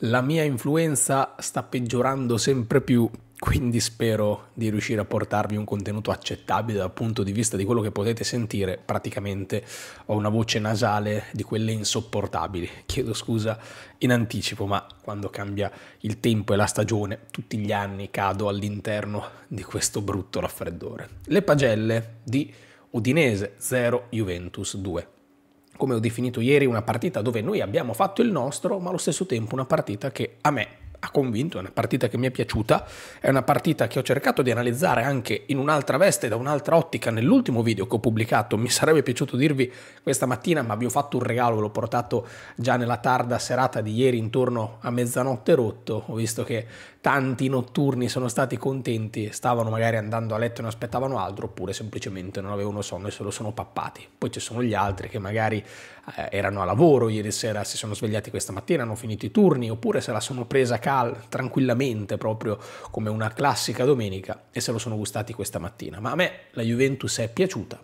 la mia influenza sta peggiorando sempre più, quindi spero di riuscire a portarvi un contenuto accettabile dal punto di vista di quello che potete sentire. Praticamente ho una voce nasale di quelle insopportabili. Chiedo scusa in anticipo, ma quando cambia il tempo e la stagione, tutti gli anni cado all'interno di questo brutto raffreddore. Le pagelle di Udinese 0 Juventus 2 come ho definito ieri, una partita dove noi abbiamo fatto il nostro, ma allo stesso tempo una partita che a me ha convinto, è una partita che mi è piaciuta, è una partita che ho cercato di analizzare anche in un'altra veste, da un'altra ottica, nell'ultimo video che ho pubblicato, mi sarebbe piaciuto dirvi questa mattina, ma vi ho fatto un regalo, l'ho portato già nella tarda serata di ieri intorno a mezzanotte rotto, ho visto che tanti notturni sono stati contenti, stavano magari andando a letto e non aspettavano altro, oppure semplicemente non avevano sonno e se lo sono pappati. Poi ci sono gli altri che magari eh, erano a lavoro ieri sera, si sono svegliati questa mattina, hanno finito i turni, oppure se la sono presa cal tranquillamente, proprio come una classica domenica, e se lo sono gustati questa mattina. Ma a me la Juventus è piaciuta,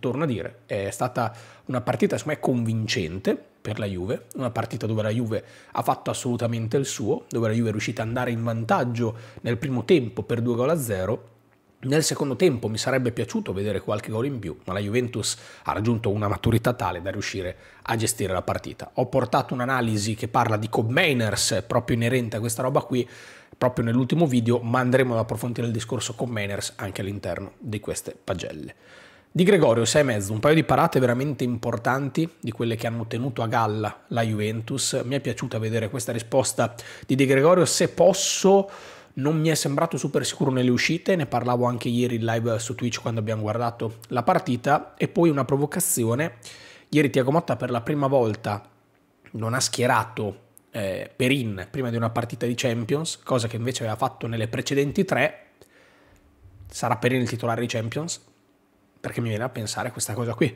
torno a dire, è stata una partita secondo me convincente per la Juve, una partita dove la Juve ha fatto assolutamente il suo, dove la Juve è riuscita ad andare in vantaggio nel primo tempo per 2 gol a 0. Nel secondo tempo mi sarebbe piaciuto vedere qualche gol in più, ma la Juventus ha raggiunto una maturità tale da riuscire a gestire la partita. Ho portato un'analisi che parla di Cobb Mainers, proprio inerente a questa roba qui, proprio nell'ultimo video, ma andremo ad approfondire il discorso Cobb Mainers anche all'interno di queste pagelle. Di Gregorio 6,5, un paio di parate veramente importanti, di quelle che hanno tenuto a galla la Juventus. Mi è piaciuta vedere questa risposta di Di Gregorio. Se posso, non mi è sembrato super sicuro nelle uscite, ne parlavo anche ieri in live su Twitch quando abbiamo guardato la partita. E poi una provocazione. Ieri Tiago Motta per la prima volta non ha schierato eh, Perin prima di una partita di Champions, cosa che invece aveva fatto nelle precedenti tre. Sarà Perin il titolare di Champions? perché mi viene a pensare questa cosa qui.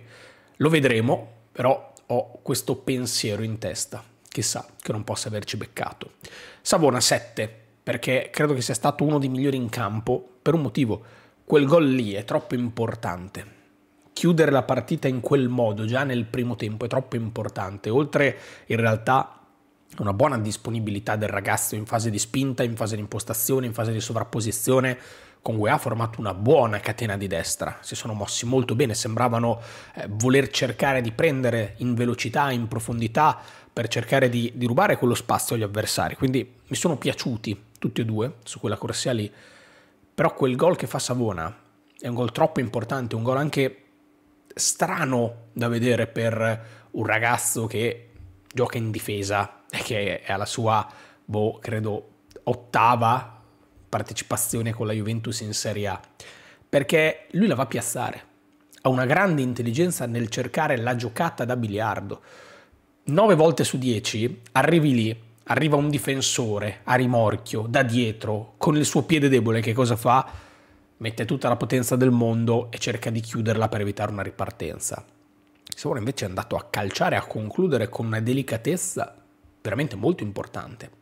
Lo vedremo, però ho questo pensiero in testa. Chissà che non possa averci beccato. Savona 7, perché credo che sia stato uno dei migliori in campo per un motivo. Quel gol lì è troppo importante. Chiudere la partita in quel modo già nel primo tempo è troppo importante. Oltre in realtà una buona disponibilità del ragazzo in fase di spinta, in fase di impostazione, in fase di sovrapposizione, con Gue ha formato una buona catena di destra, si sono mossi molto bene, sembravano eh, voler cercare di prendere in velocità, in profondità, per cercare di, di, rubare quello spazio agli avversari. Quindi mi sono piaciuti tutti e due su quella corsia lì, però quel gol che fa Savona è un gol troppo importante, un gol anche strano da vedere per un ragazzo che gioca in difesa e che è alla sua, boh, credo, ottava partecipazione con la Juventus in Serie A, perché lui la va a piazzare, ha una grande intelligenza nel cercare la giocata da biliardo. 9 volte su 10 arrivi lì, arriva un difensore a rimorchio, da dietro, con il suo piede debole, che cosa fa? Mette tutta la potenza del mondo e cerca di chiuderla per evitare una ripartenza. Sora invece è andato a calciare, a concludere con una delicatezza veramente molto importante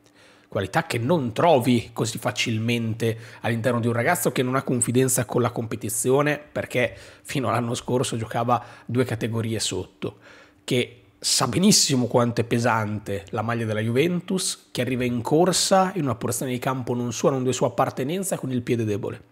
qualità che non trovi così facilmente all'interno di un ragazzo che non ha confidenza con la competizione perché fino all'anno scorso giocava due categorie sotto, che sa benissimo quanto è pesante la maglia della Juventus, che arriva in corsa in una porzione di campo non sua, non di sua appartenenza con il piede debole.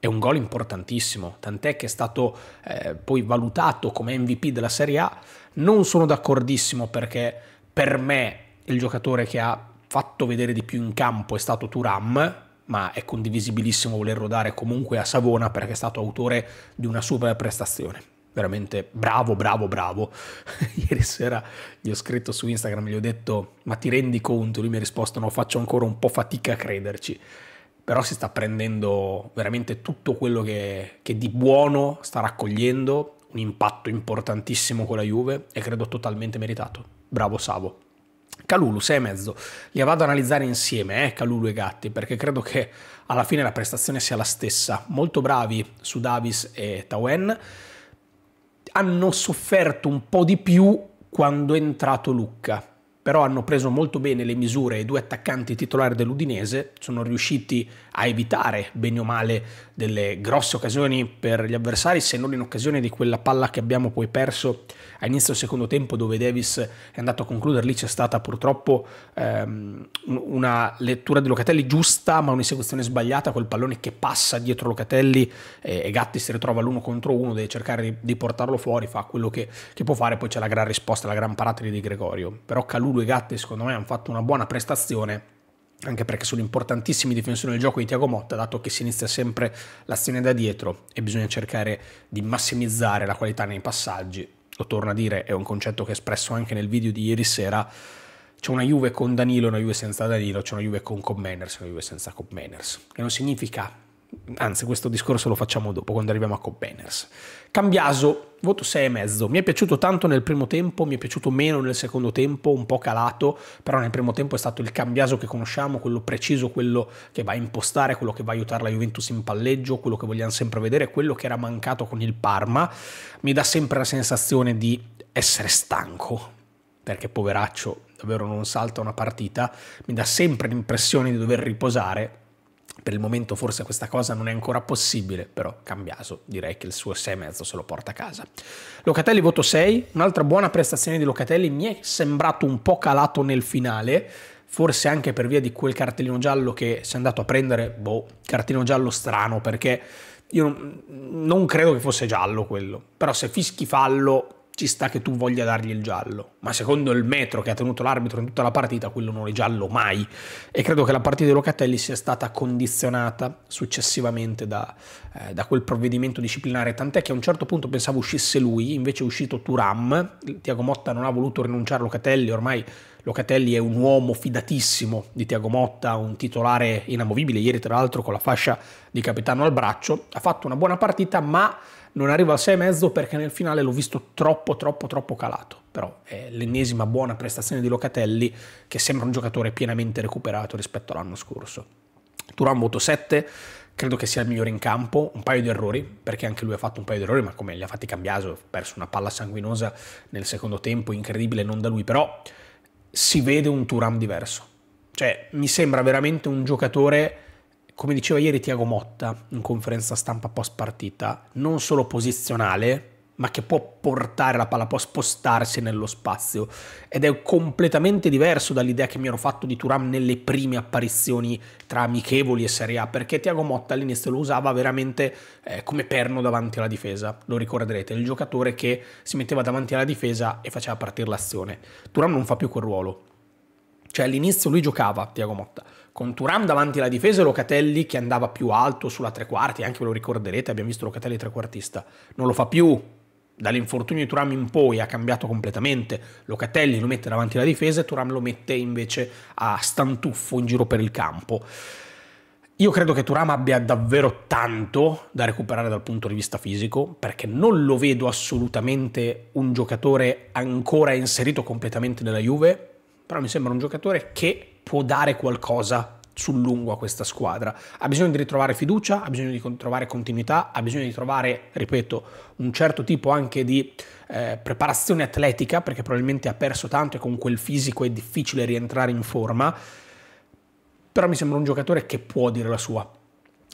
È un gol importantissimo, tant'è che è stato eh, poi valutato come MVP della Serie A. Non sono d'accordissimo perché per me il giocatore che ha fatto vedere di più in campo è stato Turam, ma è condivisibilissimo volerlo dare comunque a Savona perché è stato autore di una super prestazione. Veramente bravo, bravo, bravo. Ieri sera gli ho scritto su Instagram, gli ho detto ma ti rendi conto? Lui mi ha risposto no, faccio ancora un po' fatica a crederci. Però si sta prendendo veramente tutto quello che, che di buono sta raccogliendo, un impatto importantissimo con la Juve e credo totalmente meritato. Bravo Savo. Calulu 6,5. Li vado ad analizzare insieme, eh, Calulu e Gatti, perché credo che alla fine la prestazione sia la stessa. Molto bravi su Davis e Tawen. Hanno sofferto un po' di più quando è entrato Lucca. però hanno preso molto bene le misure i due attaccanti titolari dell'Udinese, sono riusciti a evitare bene o male delle grosse occasioni per gli avversari, se non in occasione di quella palla che abbiamo poi perso a inizio del secondo tempo dove Davis è andato a concludere, lì c'è stata purtroppo ehm, una lettura di Locatelli giusta ma un'esecuzione sbagliata, quel pallone che passa dietro Locatelli e, e Gatti si ritrova l'uno contro uno, deve cercare di, di portarlo fuori, fa quello che, che, può fare, poi c'è la gran risposta, la gran parata di Gregorio, però Calulu e Gatti secondo me hanno fatto una buona prestazione anche perché sono importantissimi difensori del gioco di Tiago Motta, dato che si inizia sempre l'azione da dietro e bisogna cercare di massimizzare la qualità nei passaggi. Lo torno a dire, è un concetto che ho espresso anche nel video di ieri sera, c'è una Juve con Danilo una Juve senza Danilo, c'è una Juve con e una Juve senza Cobb Manners, che non significa, anzi questo discorso lo facciamo dopo, quando arriviamo a Cobb Manners. Cambiaso, voto 6,5, mi è piaciuto tanto nel primo tempo, mi è piaciuto meno nel secondo tempo, un po' calato, però nel primo tempo è stato il Cambiaso che conosciamo, quello preciso, quello che va a impostare, quello che va a aiutare la Juventus in palleggio, quello che vogliamo sempre vedere, quello che era mancato con il Parma, mi dà sempre la sensazione di essere stanco, perché poveraccio davvero non salta una partita, mi dà sempre l'impressione di dover riposare. Per il momento forse questa cosa non è ancora possibile, però cambiaso, direi che il suo 6,5 se lo porta a casa. Locatelli voto 6, un'altra buona prestazione di Locatelli, mi è sembrato un po' calato nel finale, forse anche per via di quel cartellino giallo che si è andato a prendere, boh, cartellino giallo strano perché io non credo che fosse giallo quello, però se fischi fallo ci sta che tu voglia dargli il giallo, ma secondo il metro che ha tenuto l'arbitro in tutta la partita, quello non è giallo mai. E credo che la partita di Locatelli sia stata condizionata successivamente da, eh, da quel provvedimento disciplinare, tant'è che a un certo punto pensavo uscisse lui, invece è uscito Turam, Tiago Motta non ha voluto rinunciare a Locatelli, ormai Locatelli è un uomo fidatissimo di Tiago Motta, un titolare inamovibile, ieri tra l'altro con la fascia di capitano al braccio, ha fatto una buona partita ma non arrivo al 6,5 perché nel finale l'ho visto troppo troppo troppo calato, però è l'ennesima buona prestazione di Locatelli che sembra un giocatore pienamente recuperato rispetto all'anno scorso. Turan voto 7, credo che sia il migliore in campo, un paio di errori, perché anche lui ha fatto un paio di errori, ma come li ha fatti Cambiaso, ha perso una palla sanguinosa nel secondo tempo, incredibile, non da lui, però si vede un Turam diverso. Cioè, mi sembra veramente un giocatore come diceva ieri Tiago Motta in conferenza stampa post partita, non solo posizionale, ma che può portare la palla, può spostarsi nello spazio ed è completamente diverso dall'idea che mi ero fatto di Turam nelle prime apparizioni tra amichevoli e Serie A, perché Tiago Motta all'inizio lo usava veramente eh, come perno davanti alla difesa, lo ricorderete, il giocatore che si metteva davanti alla difesa e faceva partire l'azione. Turam non fa più quel ruolo, cioè all'inizio lui giocava, Tiago Motta, con Turam davanti alla difesa e Locatelli che andava più alto sulla tre quarti, anche ve lo ricorderete, abbiamo visto Locatelli trequartista, non lo fa più, dall'infortunio di Turam in poi ha cambiato completamente, Locatelli lo mette davanti alla difesa e Turam lo mette invece a stantuffo in giro per il campo. Io credo che Turam abbia davvero tanto da recuperare dal punto di vista fisico, perché non lo vedo assolutamente un giocatore ancora inserito completamente nella Juve, però mi sembra un giocatore che può dare qualcosa sul lungo a questa squadra. Ha bisogno di ritrovare fiducia, ha bisogno di trovare continuità, ha bisogno di trovare, ripeto, un certo tipo anche di eh, preparazione atletica, perché probabilmente ha perso tanto e con quel fisico è difficile rientrare in forma. Però mi sembra un giocatore che può dire la sua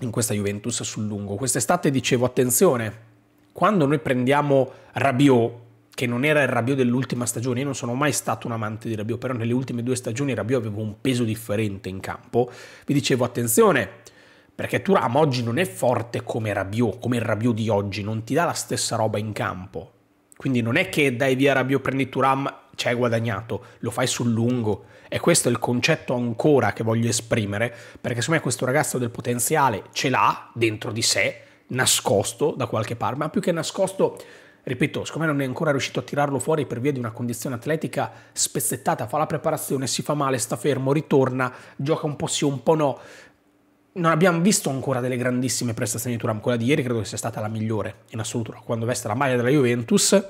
in questa Juventus sul lungo. Quest'estate dicevo attenzione, quando noi prendiamo Rabiot che non era il Rabiot dell'ultima stagione, io non sono mai stato un amante di Rabiot, però nelle ultime due stagioni Rabiot aveva un peso differente in campo, vi dicevo attenzione, perché Turam oggi non è forte come Rabiot, come il Rabiot di oggi, non ti dà la stessa roba in campo. Quindi non è che dai via Rabiot, prendi Turam, ci hai guadagnato, lo fai sul lungo. E questo è il concetto ancora che voglio esprimere, perché secondo me questo ragazzo del potenziale ce l'ha dentro di sé, nascosto da qualche parte, ma più che nascosto ripeto, siccome non è ancora riuscito a tirarlo fuori per via di una condizione atletica spezzettata, fa la preparazione, si fa male, sta fermo, ritorna, gioca un po' sì, un po' no. Non abbiamo visto ancora delle grandissime prestazioni di Turam, quella di ieri credo che sia stata la migliore in assoluto quando veste la maglia della Juventus,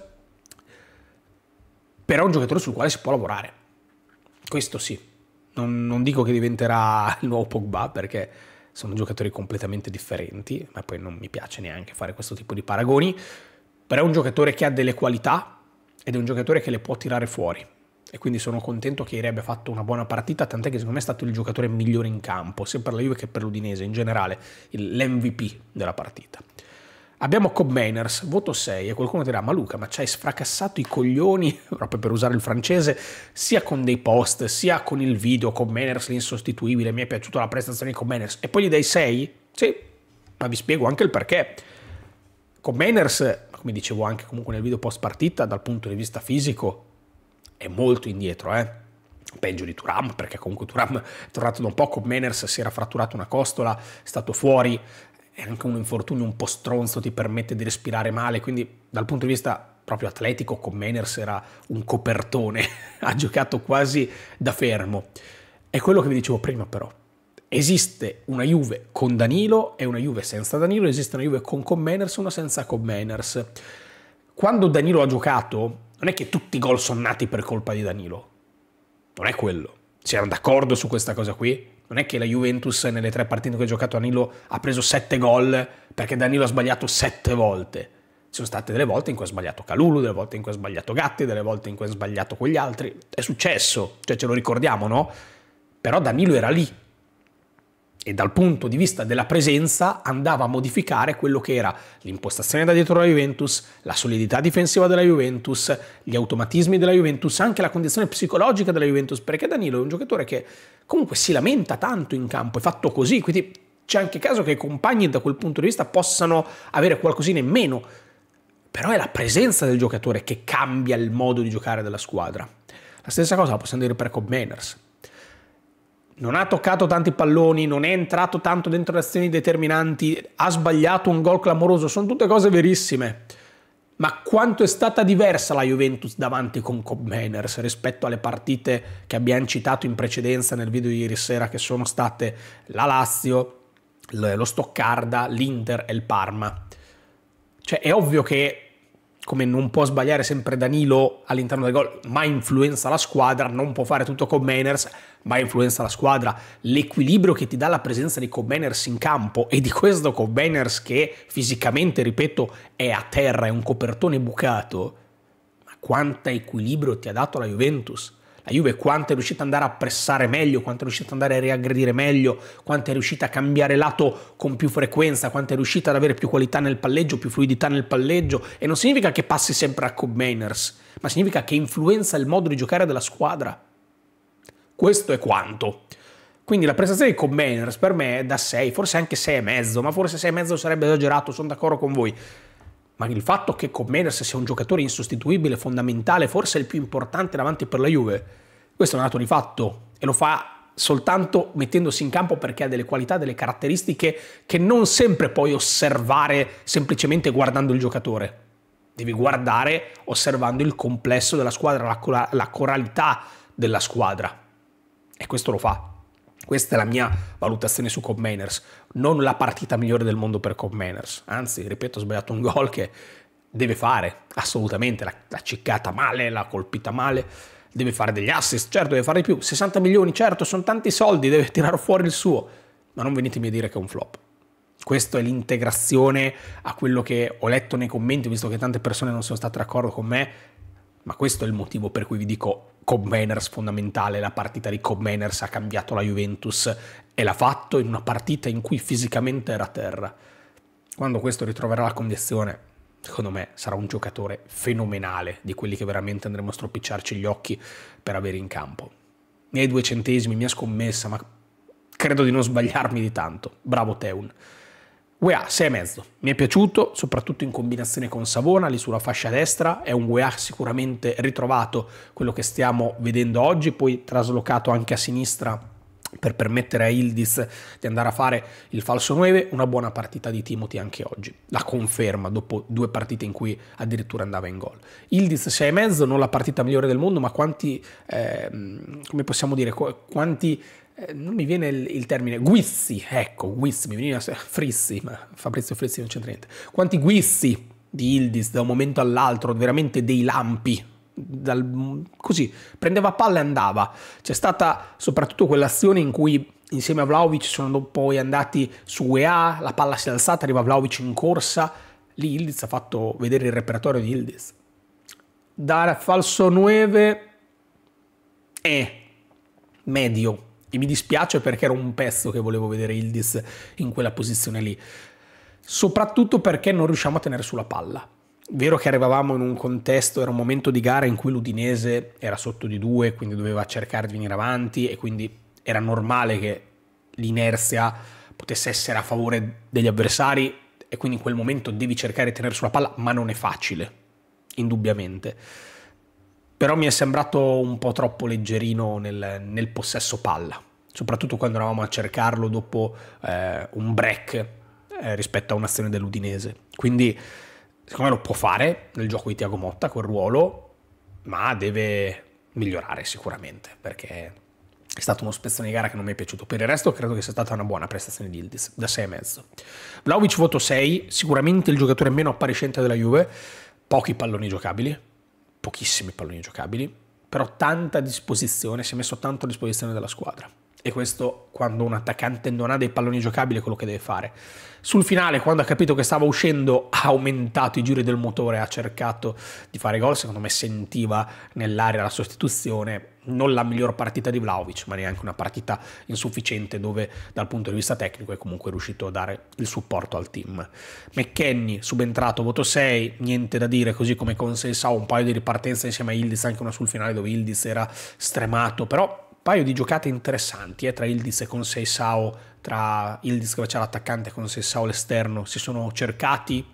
però è un giocatore sul quale si può lavorare. Questo sì, non, non dico che diventerà il nuovo Pogba perché sono giocatori completamente differenti, ma poi non mi piace neanche fare questo tipo di paragoni, però è un giocatore che ha delle qualità ed è un giocatore che le può tirare fuori. e quindi sono contento che ieri abbia fatto una buona partita, tant'è che secondo me è stato il giocatore migliore in campo, sia per la Juve che per l'Udinese, in generale l'MVP della partita. Abbiamo Cobb Mainers, voto 6, e qualcuno dirà, ma Luca, ma ci hai sfracassato i coglioni, proprio per usare il francese, sia con dei post, sia con il video, Cobb Mainers l'insostituibile, mi è piaciuta la prestazione di Cobb Mainers, e poi gli dai 6? Sì, ma vi spiego anche il perché. Cobb Mainers, come dicevo anche comunque nel video post partita, dal punto di vista fisico, è molto indietro, eh? peggio di Turam, perché comunque Turam è tornato da un po', Cobb Mainers si era fratturato una costola, è stato fuori, e anche un infortunio un po' stronzo ti permette di respirare male, quindi dal punto di vista proprio atletico con Meners era un copertone, ha giocato quasi da fermo. È quello che vi dicevo prima però. Esiste una Juve con Danilo e una Juve senza Danilo, esiste una Juve con Comeners e una senza Comeners. Quando Danilo ha giocato, non è che tutti i gol sono nati per colpa di Danilo. Non è quello. Siamo d'accordo su questa cosa qui? Non è che la Juventus nelle tre partite che ha giocato Danilo ha preso sette gol perché Danilo ha sbagliato sette volte. Ci sono state delle volte in cui ha sbagliato Calulu, delle volte in cui ha sbagliato Gatti, delle volte in cui ha sbagliato quegli altri. È successo, cioè ce lo ricordiamo, no? Però Danilo era lì, e dal punto di vista della presenza andava a modificare quello che era l'impostazione da dietro la Juventus, la solidità difensiva della Juventus, gli automatismi della Juventus, anche la condizione psicologica della Juventus, perché Danilo è un giocatore che comunque si lamenta tanto in campo, è fatto così, quindi c'è anche caso che i compagni da quel punto di vista possano avere qualcosina in meno, però è la presenza del giocatore che cambia il modo di giocare della squadra. La stessa cosa la possiamo dire per Cobb Manners non ha toccato tanti palloni, non è entrato tanto dentro le azioni determinanti, ha sbagliato un gol clamoroso, sono tutte cose verissime. Ma quanto è stata diversa la Juventus davanti con Cobb Manners rispetto alle partite che abbiamo citato in precedenza nel video di ieri sera, che sono state la Lazio, lo Stoccarda, l'Inter e il Parma. Cioè è ovvio che come non può sbagliare sempre Danilo all'interno del gol, ma influenza la squadra, non può fare tutto con Manners, ma influenza la squadra. L'equilibrio che ti dà la presenza di Cobbanners in campo e di questo Cobbanners che fisicamente, ripeto, è a terra, è un copertone bucato, ma quanto equilibrio ti ha dato la Juventus? La Juve quanto è riuscita ad andare a pressare meglio, quanto è riuscita ad andare a riaggredire meglio, quanto è riuscita a cambiare lato con più frequenza, quanto è riuscita ad avere più qualità nel palleggio, più fluidità nel palleggio. E non significa che passi sempre a Cobb Mainers, ma significa che influenza il modo di giocare della squadra. Questo è quanto. Quindi la prestazione di Cobb Mainers per me è da 6, forse anche 6,5, ma forse 6,5 sarebbe esagerato, sono d'accordo con voi ma il fatto che Comeners sia un giocatore insostituibile, fondamentale, forse il più importante davanti per la Juve, questo è un dato di fatto e lo fa soltanto mettendosi in campo perché ha delle qualità, delle caratteristiche che non sempre puoi osservare semplicemente guardando il giocatore. Devi guardare osservando il complesso della squadra, la, la coralità della squadra. E questo lo fa. Questa è la mia valutazione su Cobb non la partita migliore del mondo per Cobb. Anzi, ripeto, ho sbagliato un gol che deve fare, assolutamente, l'ha ciccata male, l'ha colpita male, deve fare degli assist, certo deve fare di più, 60 milioni, certo, sono tanti soldi, deve tirare fuori il suo, ma non venitemi a dire che è un flop. Questa è l'integrazione a quello che ho letto nei commenti, visto che tante persone non sono state d'accordo con me, ma questo è il motivo per cui vi dico Cobb Manners fondamentale, la partita di Cobb Manners ha cambiato la Juventus e l'ha fatto in una partita in cui fisicamente era a terra. Quando questo ritroverà la condizione, secondo me sarà un giocatore fenomenale, di quelli che veramente andremo a stropicciarci gli occhi per avere in campo. Miei due centesimi, mia scommessa, ma credo di non sbagliarmi di tanto. Bravo Teun. UEA 6,5. Mi è piaciuto, soprattutto in combinazione con Savona, lì sulla fascia destra. È un UEA sicuramente ritrovato quello che stiamo vedendo oggi, poi traslocato anche a sinistra per permettere a Ildis di andare a fare il falso 9, una buona partita di Timothy anche oggi. La conferma dopo due partite in cui addirittura andava in gol. Ildis 6,5, non la partita migliore del mondo, ma quanti, eh, come possiamo dire, quanti eh, non mi viene il, il, termine, guizzi, ecco, guizzi, mi veniva Frissi, ma Fabrizio Frissi non c'entra niente. Quanti guizzi di Ildis da un momento all'altro, veramente dei lampi, dal, così, prendeva palla e andava. C'è stata soprattutto quell'azione in cui insieme a Vlaovic sono poi andati su EA, la palla si è alzata, arriva Vlaovic in corsa, lì Ildis ha fatto vedere il repertorio di Ildis. Da falso 9 è medio e mi dispiace perché era un pezzo che volevo vedere Ildis in quella posizione lì, soprattutto perché non riusciamo a tenere sulla palla. Vero che arrivavamo in un contesto, era un momento di gara in cui l'Udinese era sotto di due, quindi doveva cercare di venire avanti e quindi era normale che l'inerzia potesse essere a favore degli avversari e quindi in quel momento devi cercare di tenere sulla palla, ma non è facile, indubbiamente. Però mi è sembrato un po' troppo leggerino nel, nel possesso palla, soprattutto quando eravamo a cercarlo dopo eh, un break eh, rispetto a un'azione dell'Udinese. Quindi secondo me lo può fare nel gioco di Tiago Motta quel ruolo, ma deve migliorare sicuramente perché è stato uno spezzone di gara che non mi è piaciuto. Per il resto credo che sia stata una buona prestazione di Ildis, da 6,5. Vlaovic voto 6, sicuramente il giocatore meno appariscente della Juve, pochi palloni giocabili, pochissimi palloni giocabili, però tanta disposizione, si è messo tanto a disposizione della squadra e questo quando un attaccante non ha dei palloni giocabili è quello che deve fare. Sul finale, quando ha capito che stava uscendo, ha aumentato i giri del motore, ha cercato di fare gol, secondo me sentiva nell'area la sostituzione, non la miglior partita di Vlaovic, ma neanche una partita insufficiente dove dal punto di vista tecnico è comunque riuscito a dare il supporto al team. McKenny, subentrato, voto 6, niente da dire, così come con Sensao, un paio di ripartenze insieme a Ildiz, anche una sul finale dove Ildiz era stremato, però paio di giocate interessanti eh, tra Ildiz e Sao, tra Ildiz che faceva l'attaccante e Sao l'esterno, si sono cercati,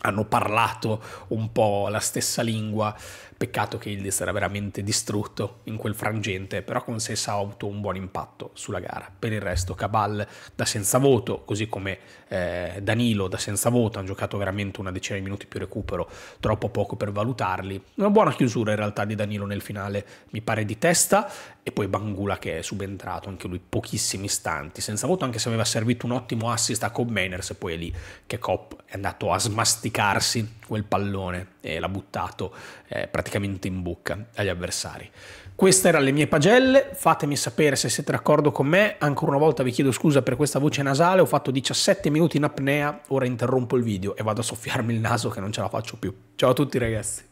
hanno parlato un po' la stessa lingua Peccato che Ildiz era veramente distrutto in quel frangente, però con Sessa ha avuto un buon impatto sulla gara. Per il resto Cabal da senza voto, così come eh, Danilo da senza voto, hanno giocato veramente una decina di minuti più recupero, troppo poco per valutarli. Una buona chiusura in realtà di Danilo nel finale, mi pare di testa, e poi Bangula che è subentrato, anche lui pochissimi istanti, senza voto anche se aveva servito un ottimo assist a Cobb Mainers e poi è lì che Cobb è andato a smasticarsi quel pallone e l'ha buttato eh, praticamente in bocca agli avversari. Queste erano le mie pagelle, fatemi sapere se siete d'accordo con me, ancora una volta vi chiedo scusa per questa voce nasale, ho fatto 17 minuti in apnea, ora interrompo il video e vado a soffiarmi il naso che non ce la faccio più. Ciao a tutti ragazzi.